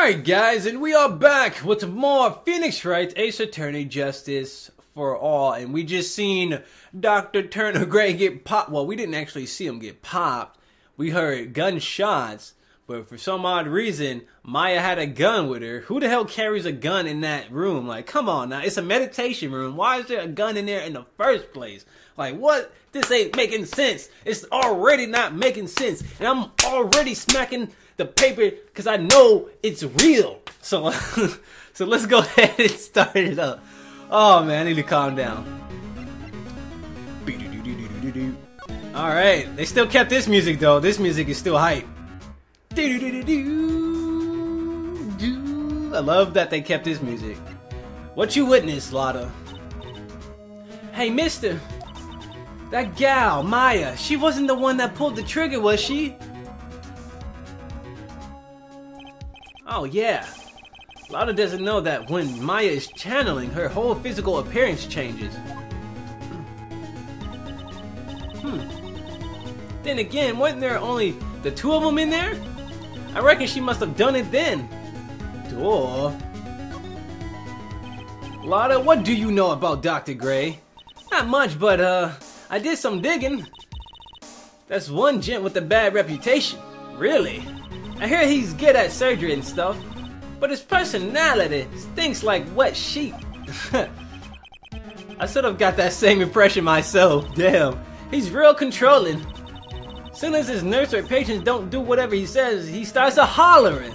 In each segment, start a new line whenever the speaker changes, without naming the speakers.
Alright guys, and we are back with more Phoenix Wright Ace Attorney Justice for All, and we just seen Dr. Turner Gray get popped. Well, we didn't actually see him get popped. We heard gunshots, but for some odd reason, Maya had a gun with her. Who the hell carries a gun in that room? Like, come on now, it's a meditation room. Why is there a gun in there in the first place? Like, what? This ain't making sense. It's already not making sense, and I'm already smacking the paper because I know it's real. So, so let's go ahead and start it up. Oh man, I need to calm down. All right, they still kept this music though. This music is still hype. I love that they kept this music. What you witnessed, Lotta? Hey, Mister. That gal, Maya, she wasn't the one that pulled the trigger, was she? Oh yeah. Lotta doesn't know that when Maya is channeling, her whole physical appearance changes. Hmm. Then again, wasn't there only the two of them in there? I reckon she must have done it then. Duh. Lotta, what do you know about Dr. Gray? Not much, but uh, I did some digging. That's one gent with a bad reputation. Really? I hear he's good at surgery and stuff, but his personality stinks like wet sheep. I sort of got that same impression myself. Damn, he's real controlling. Soon as his nurse or patients don't do whatever he says, he starts a hollering.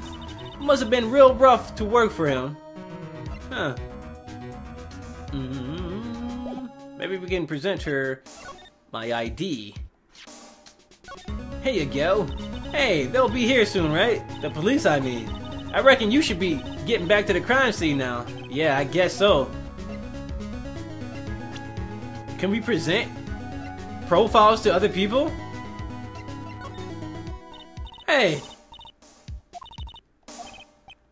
Must have been real rough to work for him. Huh. Mm -hmm. Maybe we can present her my ID. Here you go. Hey, they'll be here soon, right? The police, I mean. I reckon you should be getting back to the crime scene now. Yeah, I guess so. Can we present profiles to other people? Hey!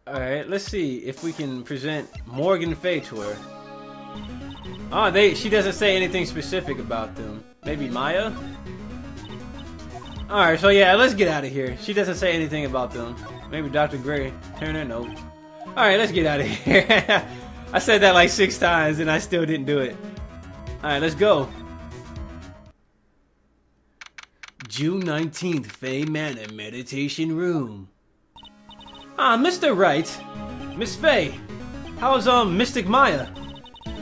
Alright, let's see if we can present Morgan Fey to her. Oh, they she doesn't say anything specific about them. Maybe Maya? Alright, so yeah, let's get out of here. She doesn't say anything about them. Maybe Dr. Gray. Turner, no. Alright, let's get out of here. I said that like six times and I still didn't do it. Alright, let's go. June 19th, Fey Manor Meditation Room. Ah, Mr. Wright. Miss Fey. How's, um, Mystic Maya?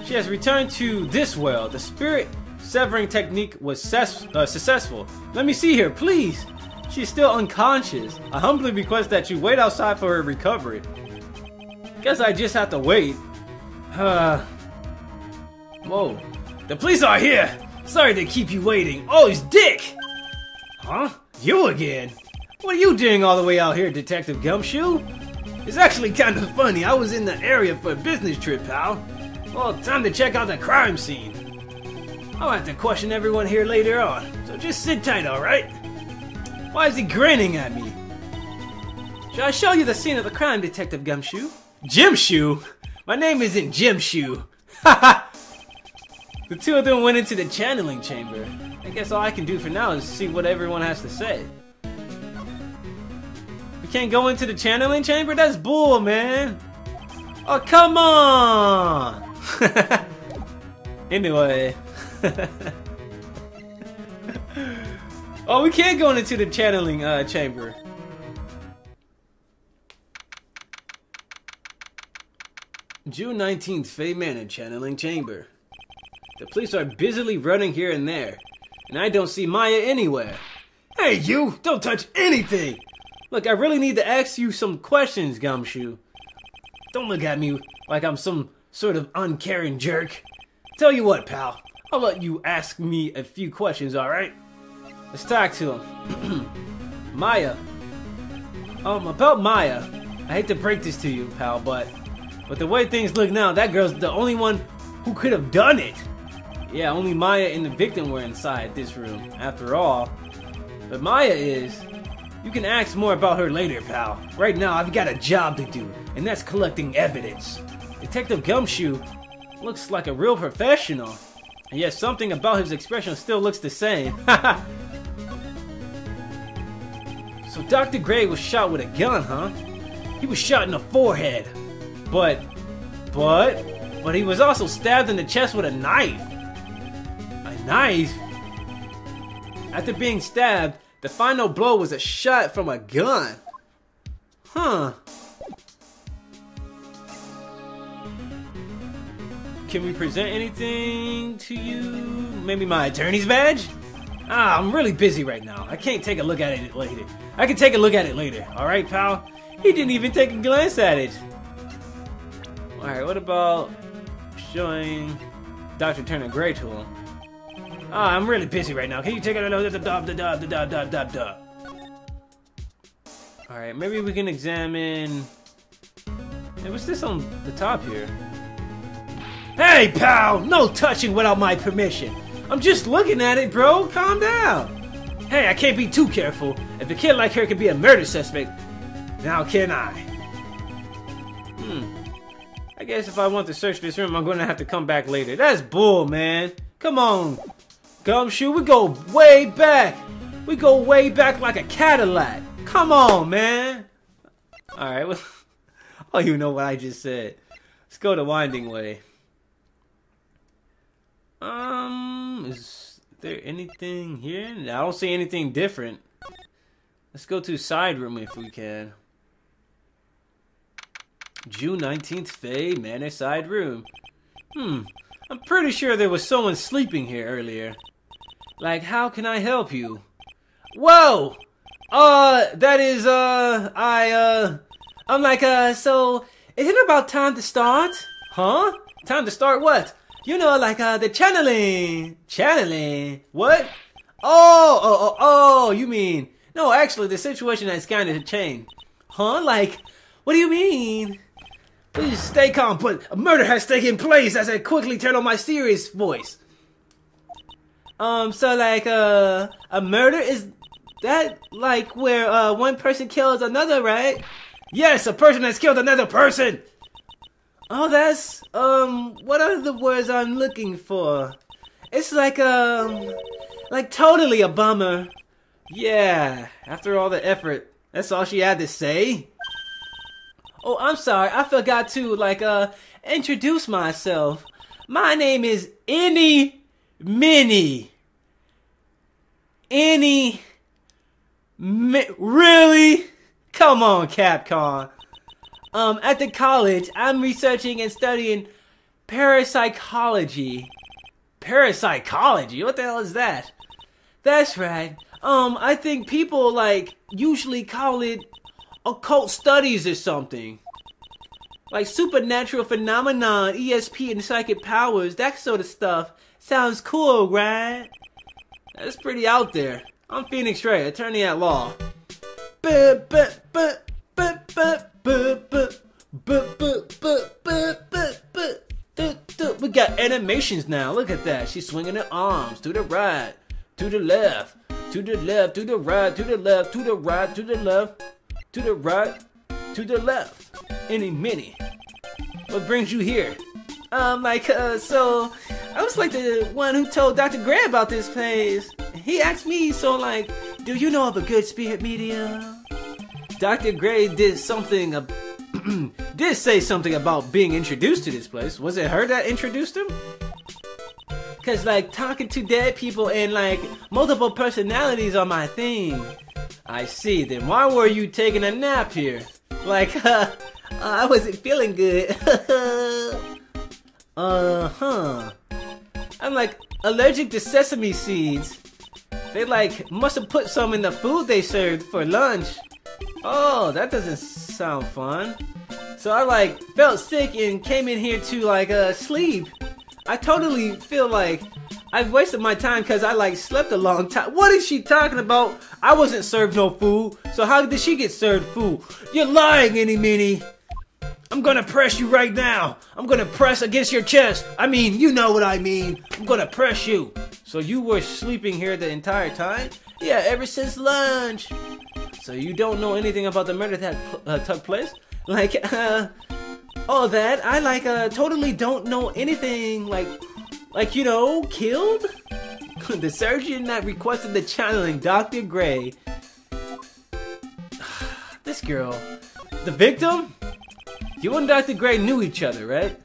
She has returned to this world. The spirit severing technique was uh, successful. Let me see here, please. She's still unconscious. I humbly request that you wait outside for her recovery. Guess I just have to wait. Uh. Whoa. The police are here! Sorry to keep you waiting. Oh, it's Dick! Huh? You again? What are you doing all the way out here, Detective Gumshoe? It's actually kind of funny. I was in the area for a business trip, pal. Well, time to check out the crime scene. I'll have to question everyone here later on, so just sit tight, alright? Why is he grinning at me? Shall I show you the scene of the crime, Detective Gumshoe? Jim Shoe? My name isn't Jim Shoe. the two of them went into the channeling chamber. I guess all I can do for now is see what everyone has to say. We can't go into the channeling chamber? That's bull, man. Oh, come on! anyway. oh, we can't go into the channeling uh, chamber. June 19th, Fey Manor Channeling Chamber. The police are busily running here and there, and I don't see Maya anywhere. Hey, you! Don't touch anything! Look, I really need to ask you some questions, Gumshoe. Don't look at me like I'm some sort of uncaring jerk. Tell you what, pal. I'll let you ask me a few questions, alright? Let's talk to him. Maya. Um, about Maya. I hate to break this to you, pal, but but the way things look now, that girl's the only one who could have done it. Yeah, only Maya and the victim were inside this room, after all. But Maya is. You can ask more about her later, pal. Right now, I've got a job to do, and that's collecting evidence. Detective Gumshoe looks like a real professional. And yet something about his expression still looks the same. so Dr. Gray was shot with a gun, huh? He was shot in the forehead. But, but, but he was also stabbed in the chest with a knife. A knife? After being stabbed, the final blow was a shot from a gun. Huh. Can we present anything to you? Maybe my attorney's badge? Ah, I'm really busy right now. I can't take a look at it later. I can take a look at it later. Alright, pal? He didn't even take a glance at it. Alright, what about showing Dr. Turner Gray to him? Ah, I'm really busy right now. Can you take a look at the dub, the dub, the dub, dub, dub, dub? Alright, maybe we can examine... Hey, what's this on the top here? Hey, pal! No touching without my permission. I'm just looking at it, bro. Calm down. Hey, I can't be too careful. If a kid like her can be a murder suspect, now can I? Hmm. I guess if I want to search this room, I'm gonna have to come back later. That's bull, man. Come on. Gumshoe, we go way back. We go way back like a Cadillac. Come on, man. Alright, well, oh, you know what I just said. Let's go the winding way. Um, is there anything here? I don't see anything different. Let's go to side room if we can. June 19th, Fey Manor side room. Hmm, I'm pretty sure there was someone sleeping here earlier. Like, how can I help you? Whoa! Uh, that is, uh, I, uh, I'm like, uh, so, isn't it about time to start? Huh? Time to start what? You know, like uh, the channeling. Channeling? What? Oh, oh, oh, oh, you mean. No, actually, the situation has kind of changed. Huh? Like, what do you mean? Please stay calm, but a murder has taken place as I quickly turn on my serious voice. Um, so like, uh, a murder is that like where, uh, one person kills another, right? Yes, a person has killed another person! Oh, that's, um, what are the words I'm looking for? It's like, um, like totally a bummer. Yeah, after all the effort, that's all she had to say? Oh, I'm sorry, I forgot to, like, uh, introduce myself. My name is Ini Miney. Any. Really? Come on, Capcom. Um, at the college, I'm researching and studying parapsychology. Parapsychology? What the hell is that? That's right. Um, I think people like usually call it occult studies or something. Like supernatural phenomenon, ESP, and psychic powers, that sort of stuff. Sounds cool, right? That's pretty out there. I'm Phoenix Ray, attorney at law. Buh, buh, buh, buh, buh. We got animations now. Look at that. She's swinging her arms to the right, to the left, to the left, to the right, to the left, to the right, to the left, to the right, to the left. Any minute. What brings you here? Um, like, uh, so I was like the one who told Dr. Gray about this place. He asked me, so like, do you know of a good spirit medium? Dr. Gray did something, uh, did say something about being introduced to this place. Was it her that introduced him? Cause like talking to dead people and like multiple personalities are my thing. I see. Then why were you taking a nap here? Like, uh, I wasn't feeling good. uh huh. I'm like allergic to sesame seeds. They like must have put some in the food they served for lunch. Oh, that doesn't sound fun. So I like felt sick and came in here to like uh sleep. I totally feel like I've wasted my time because I like slept a long time. What is she talking about? I wasn't served no food. So how did she get served food? You're lying, Ini Miney. I'm gonna press you right now. I'm gonna press against your chest. I mean, you know what I mean. I'm gonna press you. So you were sleeping here the entire time? Yeah, ever since lunch. So you don't know anything about the murder that uh, took place? Like, uh, all that? I like, uh, totally don't know anything. Like, like you know, killed? the surgeon that requested the channeling, Dr. Gray. this girl, The victim? You and Dr. Gray knew each other, right?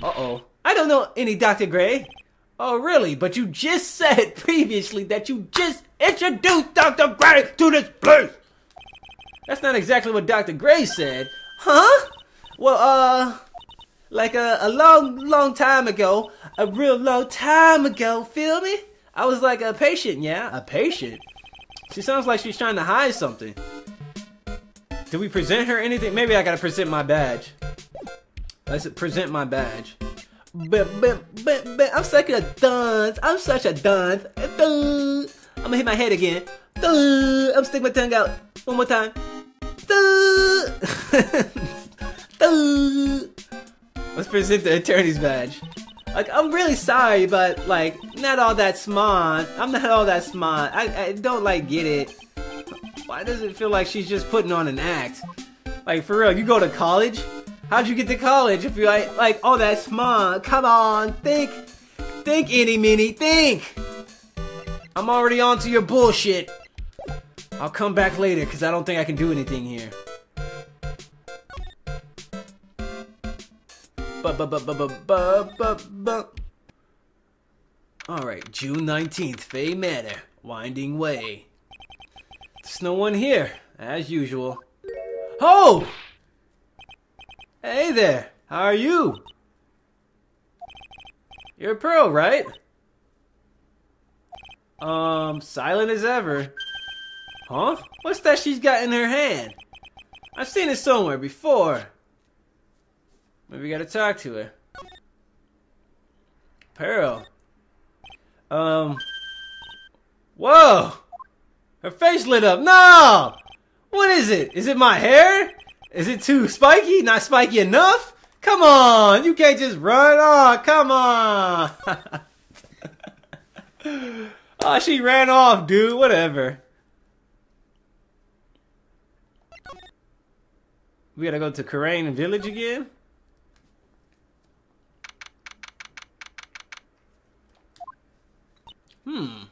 Uh-oh. I don't know any Dr. Gray. Oh, really? But you just said previously that you just introduced Dr. Gray to this place! That's not exactly what Dr. Gray said. Huh? Well, uh, like a, a long, long time ago, a real long time ago, feel me? I was like a patient, yeah? A patient? She sounds like she's trying to hide something. Do we present her anything? Maybe I gotta present my badge. Let's present my badge. But, but, but, but, I'm such a dunce. I'm such a dunce. I'm gonna hit my head again. I'm stick my tongue out. One more time. Let's present the attorney's badge. Like, I'm really sorry, but, like, not all that smart. I'm not all that smart. I, I don't, like, get it. Why does it feel like she's just putting on an act? Like, for real, you go to college? How'd you get to college if you're like, like, oh, that's smart. Come on, think. Think, Ini Miney, think. I'm already on to your bullshit. I'll come back later because I don't think I can do anything here. Alright, June 19th, Fey Manor, Winding Way. There's no one here, as usual. Oh! Hey there, how are you? You're a pro, right? Um, silent as ever. Huh? What's that she's got in her hand? I've seen it somewhere before. Maybe we gotta talk to her. Pearl. Um. Whoa! Her face lit up. No! What is it? Is it my hair? Is it too spiky? Not spiky enough? Come on! You can't just run. Oh, come on! oh, she ran off, dude. Whatever. We gotta go to Kurain Village again? Hmm.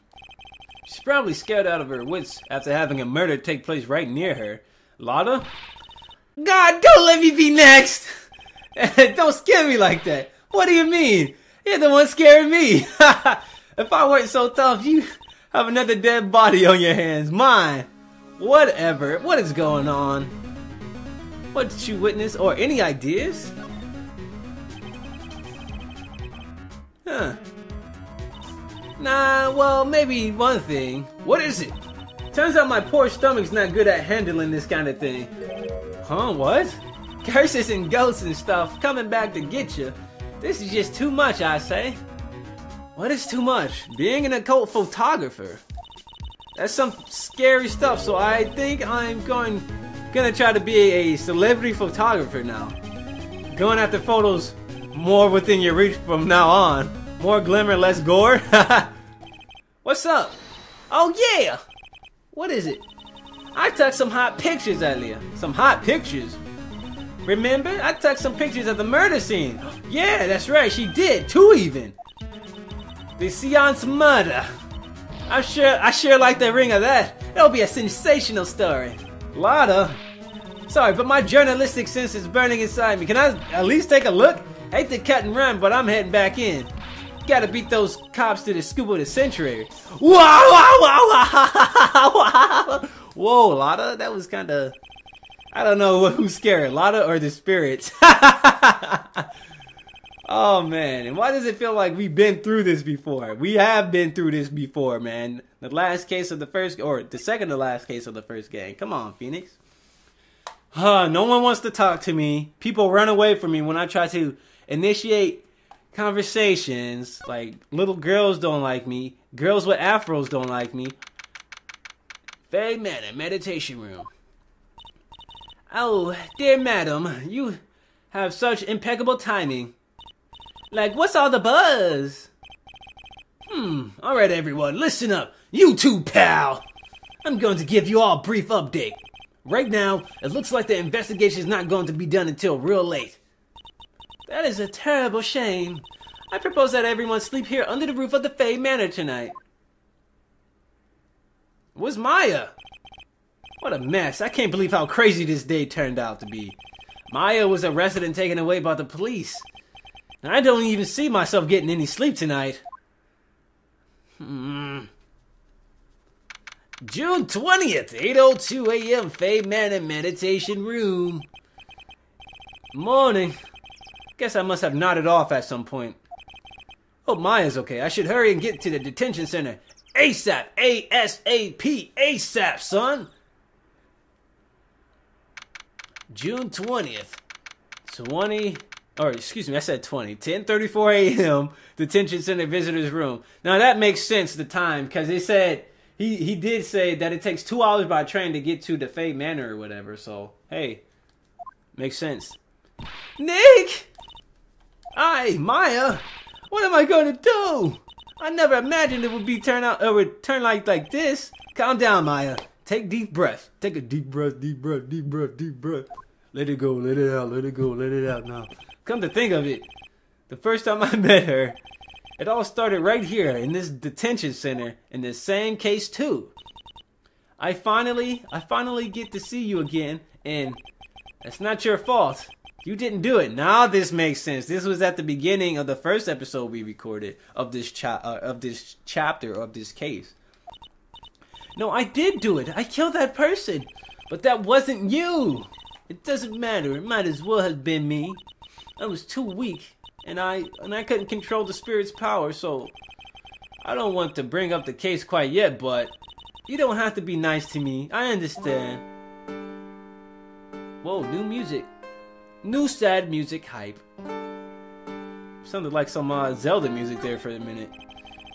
She's probably scared out of her wits after having a murder take place right near her. Lotta? God, don't let me be next! don't scare me like that. What do you mean? You're the one scaring me. if I weren't so tough, you have another dead body on your hands. Mine. Whatever. What is going on? What did you witness? Or any ideas? Huh. Nah, well, maybe one thing. What is it? Turns out my poor stomach's not good at handling this kind of thing. Huh, what? Curses and ghosts and stuff coming back to get you. This is just too much, I say. What is too much? Being an occult photographer. That's some scary stuff, so I think I'm going gonna try to be a celebrity photographer now. Going after photos more within your reach from now on. More glimmer, less gore? What's up? Oh yeah! What is it? I took some hot pictures earlier. Some hot pictures? Remember? I took some pictures of the murder scene. Yeah, that's right, she did. Two even. The Seance murder. I'm sure I sure like the ring of that. It'll be a sensational story. Lotta. Sorry, but my journalistic sense is burning inside me. Can I at least take a look? Hate to cut and run, but I'm heading back in. Gotta beat those cops to the scoop of the century. Wow, wow, wow, wow. Whoa, Lotta, that was kind of... I don't know who's scared, Lotta or the spirits. oh, man. And why does it feel like we've been through this before? We have been through this before, man. The last case of the first... Or the second to last case of the first game. Come on, Phoenix. Huh, no one wants to talk to me. People run away from me when I try to initiate conversations. Like little girls don't like me. Girls with afros don't like me. Fey Manor meditation room. Oh, dear madam, you have such impeccable timing. Like, what's all the buzz? Hmm, alright everyone, listen up. You too, pal! I'm going to give you all a brief update. Right now, it looks like the investigation is not going to be done until real late. That is a terrible shame. I propose that everyone sleep here under the roof of the Fey Manor tonight. Where's Maya? What a mess. I can't believe how crazy this day turned out to be. Maya was arrested and taken away by the police. And I don't even see myself getting any sleep tonight. Hmm. June 20th, 8.02 a.m., Fey Manor Meditation Room. Morning. Guess I must have nodded off at some point. Oh, Maya's okay. I should hurry and get to the detention center. ASAP! A-S-A-P! ASAP, son! June 20th. 20... Or, excuse me, I said 20. 10.34 a.m. Detention Center Visitor's Room. Now, that makes sense, the time, because they said... He, he did say that it takes two hours by train to get to the Fey Manor or whatever, so, hey. Makes sense. Nick! Hi, Maya! What am I going to do? I never imagined it would be turn out it would turn like like this. Calm down, Maya. Take deep breath. Take a deep breath, deep breath, deep breath, deep breath. Let it go, let it out, let it go, let it out now. Come to think of it, the first time I met her, it all started right here in this detention center in this same case too. I finally, I finally get to see you again, and that's not your fault. You didn't do it. Now this makes sense. This was at the beginning of the first episode we recorded of this cha- uh, of this chapter of this case. No, I did do it. I killed that person, but that wasn't you. It doesn't matter. It might as well have been me. I was too weak, and I and I couldn't control the spirit's power. So I don't want to bring up the case quite yet, but you don't have to be nice to me. I understand. Whoa, new music. New sad music hype. Sounded like some uh, Zelda music there for a minute.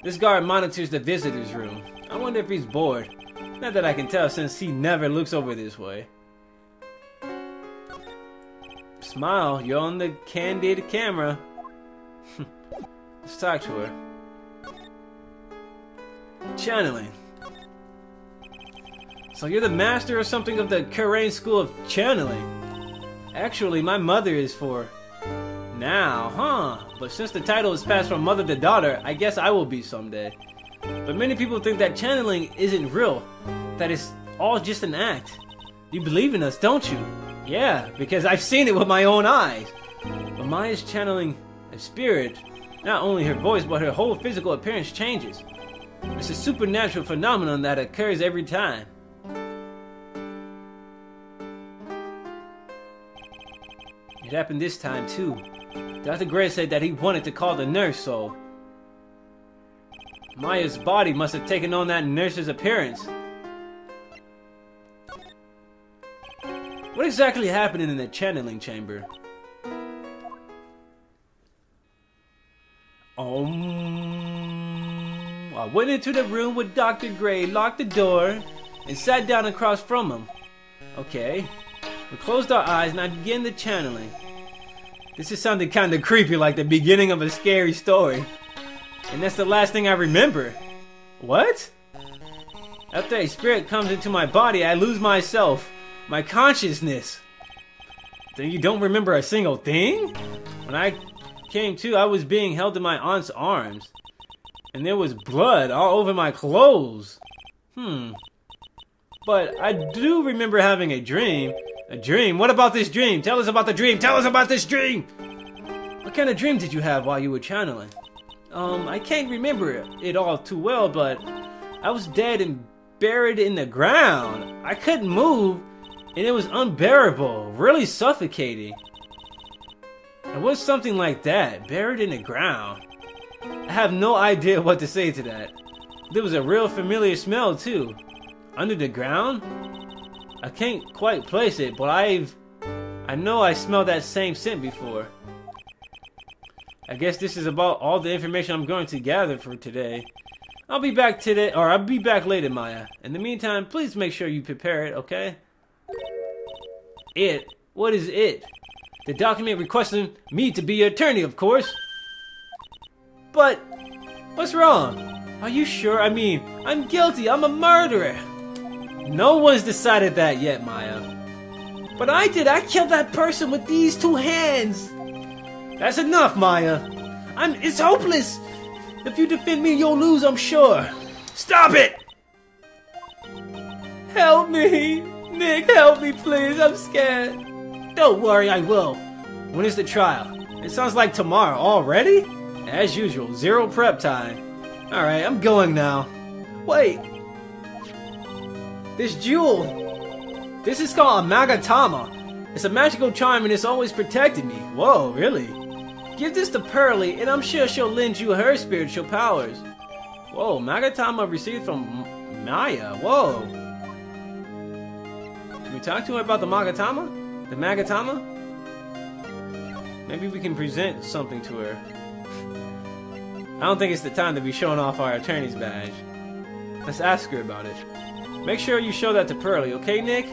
This guard monitors the visitor's room. I wonder if he's bored. Not that I can tell since he never looks over this way. Smile, you're on the candid camera. Let's talk to her. Channeling. So you're the master or something of the Kurain School of Channeling. Actually, my mother is for now, huh? But since the title is passed from mother to daughter, I guess I will be someday. But many people think that channeling isn't real, that it's all just an act. You believe in us, don't you? Yeah, because I've seen it with my own eyes. But Maya's channeling a spirit. Not only her voice, but her whole physical appearance changes. It's a supernatural phenomenon that occurs every time. It happened this time too. Dr. Gray said that he wanted to call the nurse, so... Maya's body must have taken on that nurse's appearance. What exactly happened in the channeling chamber? Um, I went into the room with Dr. Gray, locked the door, and sat down across from him. Okay. We closed our eyes and I began the channeling. This is something kind of creepy, like the beginning of a scary story. And that's the last thing I remember. What? After a spirit comes into my body, I lose myself, my consciousness. Then you don't remember a single thing? When I came to, I was being held in my aunt's arms. And there was blood all over my clothes. Hmm. But I do remember having a dream a dream? What about this dream? Tell us about the dream. Tell us about this dream. What kind of dream did you have while you were channeling? Um, I can't remember it all too well, but I was dead and buried in the ground. I couldn't move, and it was unbearable, really suffocating. It was something like that, buried in the ground. I have no idea what to say to that. There was a real familiar smell, too. Under the ground? I can't quite place it, but I've... I know I smelled that same scent before. I guess this is about all the information I'm going to gather for today. I'll be back today, or I'll be back later, Maya. In the meantime, please make sure you prepare it, okay? It? What is it? The document requesting me to be your attorney, of course. But, what's wrong? Are you sure? I mean, I'm guilty. I'm a murderer. No one's decided that yet, Maya. But I did. I killed that person with these two hands. That's enough, Maya. I'm. It's hopeless. If you defend me, you'll lose. I'm sure. Stop it! Help me! Nick, help me, please. I'm scared. Don't worry, I will. When is the trial? It sounds like tomorrow. Already? As usual, zero prep time. Alright, I'm going now. Wait. This jewel. This is called a Magatama. It's a magical charm and it's always protected me. Whoa, really? Give this to Pearly and I'm sure she'll lend you her spiritual powers. Whoa, Magatama received from Maya. Whoa. Can we talk to her about the Magatama? The Magatama? Maybe we can present something to her. I don't think it's the time to be showing off our attorney's badge. Let's ask her about it. Make sure you show that to Pearly, okay, Nick?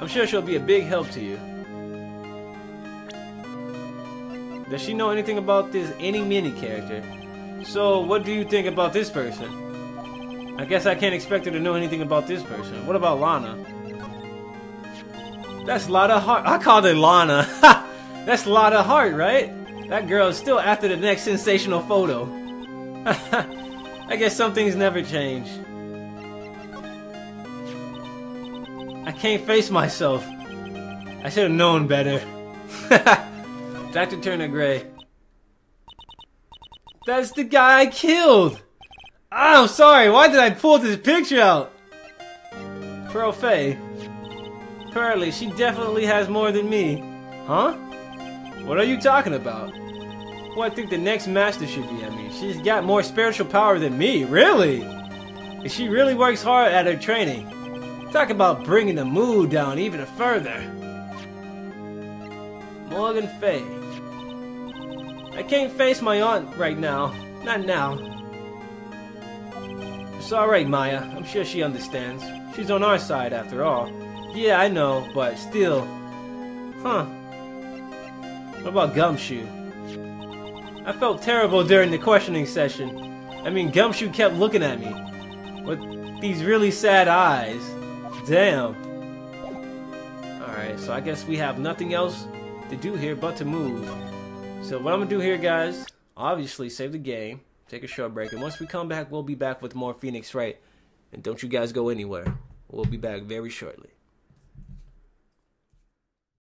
I'm sure she'll be a big help to you. Does she know anything about this Ini Miney character? So, what do you think about this person? I guess I can't expect her to know anything about this person. What about Lana? That's Lana heart. I called it Lana. That's Lana heart, right? That girl is still after the next sensational photo. I guess some things never change. I can't face myself. I should have known better. Dr. Turner Gray. That's the guy I killed! Oh, I'm sorry, why did I pull this picture out? Pearl Fey. Pearly, she definitely has more than me. Huh? What are you talking about? Well, I think the next master should be, I mean, she's got more spiritual power than me, really? And she really works hard at her training. Talk about bringing the mood down even further. Morgan Fey. I can't face my aunt right now. Not now. It's alright, Maya. I'm sure she understands. She's on our side after all. Yeah, I know, but still. Huh. What about Gumshoe? I felt terrible during the questioning session. I mean, Gumshoe kept looking at me. With these really sad eyes. Damn. Alright, so I guess we have nothing else to do here but to move. So what I'm gonna do here, guys, obviously save the game, take a short break, and once we come back, we'll be back with more Phoenix Wright. And don't you guys go anywhere. We'll be back very shortly.